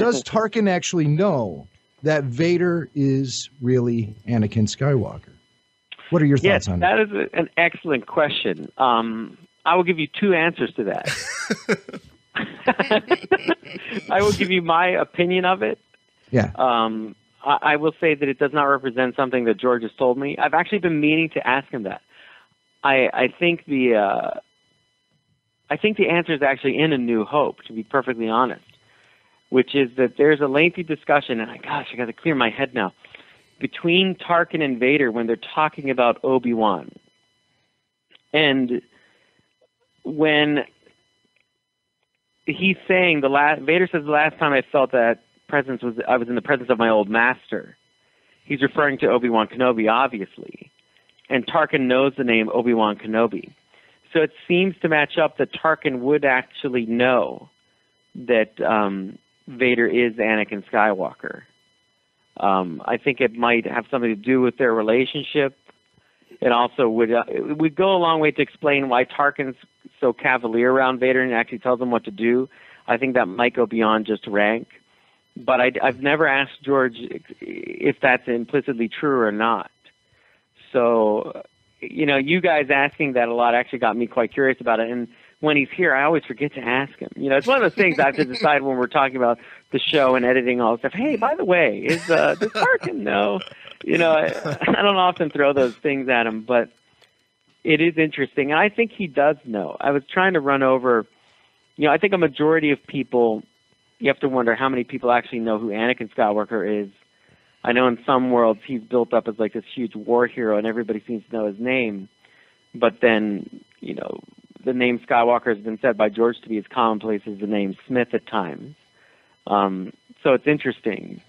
does Tarkin actually know that Vader is really Anakin Skywalker? What are your yes, thoughts on that? That is an excellent question. Um, I will give you two answers to that. I will give you my opinion of it. Yeah. Um, I, I will say that it does not represent something that George has told me. I've actually been meaning to ask him that. I I think the uh, I think the answer is actually in A New Hope, to be perfectly honest, which is that there's a lengthy discussion, and I gosh, I got to clear my head now, between Tarkin and Vader when they're talking about Obi Wan, and when he's saying the last Vader says the last time I felt that presence was I was in the presence of my old master. He's referring to Obi Wan Kenobi, obviously, and Tarkin knows the name Obi Wan Kenobi. So it seems to match up that Tarkin would actually know that um, Vader is Anakin Skywalker. Um, I think it might have something to do with their relationship. It also would uh, it would go a long way to explain why Tarkin's so cavalier around Vader and actually tells him what to do. I think that might go beyond just rank. But I, I've never asked George if that's implicitly true or not. So, you know, you guys asking that a lot actually got me quite curious about it. And when he's here, I always forget to ask him. You know, it's one of those things I have to decide when we're talking about the show and editing all this stuff. Hey, by the way, is uh, does Tarkin know? You know, I, I don't often throw those things at him, but it is interesting, and I think he does know. I was trying to run over. You know, I think a majority of people. You have to wonder how many people actually know who Anakin Skywalker is. I know in some worlds he's built up as like this huge war hero, and everybody seems to know his name. But then, you know, the name Skywalker has been said by George to be as commonplace as the name Smith at times. Um, so it's interesting.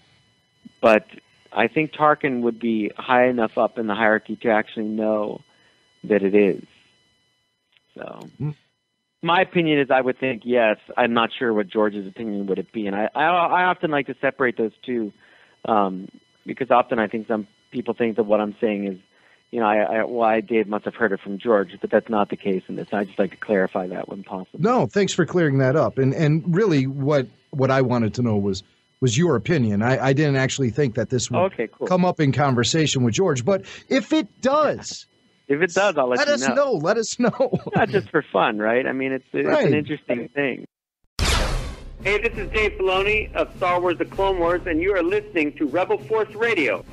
But I think Tarkin would be high enough up in the hierarchy to actually know that it is. So, my opinion is I would think yes. I'm not sure what George's opinion would it be, and I I, I often like to separate those two um, because often I think some people think that what I'm saying is you know, I, I, well, I Dave must have heard it from George, but that's not the case in this. I just like to clarify that when possible. No, thanks for clearing that up. And and really, what what I wanted to know was was your opinion. I, I didn't actually think that this would okay, cool. come up in conversation with George, but if it does. If it does, I'll let, let you us know. know. Let us know. Not just for fun, right? I mean, it's, it's right. an interesting thing. Hey, this is Dave Filoni of Star Wars The Clone Wars, and you are listening to Rebel Force Radio.